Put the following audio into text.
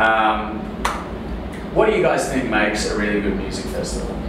Um, what do you guys think makes a really good music festival?